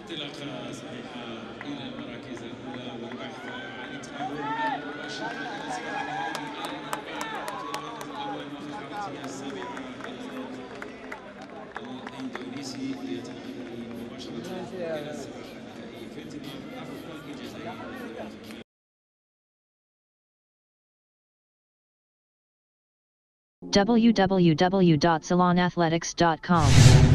انطلاقة صحيحة إلى المراكز الأولى والبحث عن التأهل المباشر إلى سباق الأول السابعة الإندونيسي يتأهل مباشرة إلى السباق النهائي في انتظار أفضل الجزائر www.ceylonathletics.com